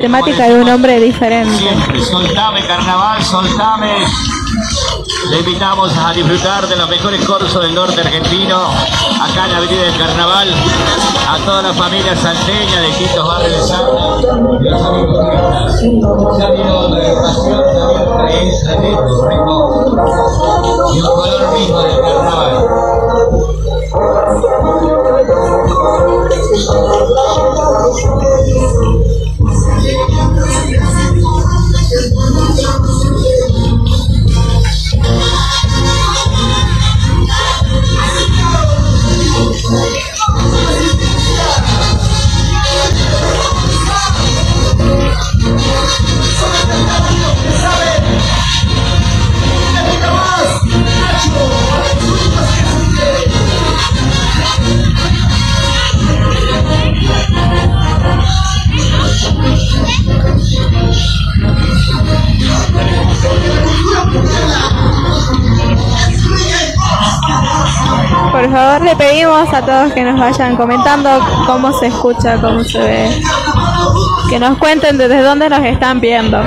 temática de un hombre diferente. Siempre, soltame carnaval, soltame. Le invitamos a disfrutar de los mejores corsos del norte argentino, acá en la Avenida del Carnaval, a toda la familia salteña de distintos barrios de turistas. Ya la la y el color mismo del carnaval. Por favor, le pedimos a todos que nos vayan comentando cómo se escucha, cómo se ve. Que nos cuenten desde dónde nos están viendo.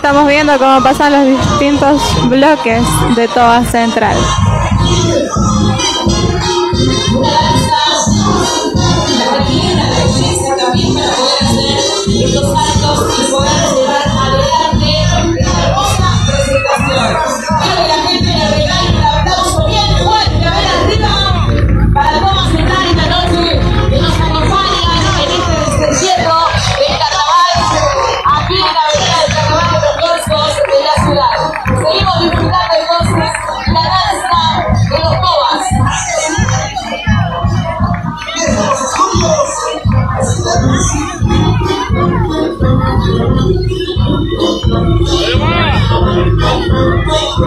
Estamos viendo cómo pasan los distintos bloques de toda Central.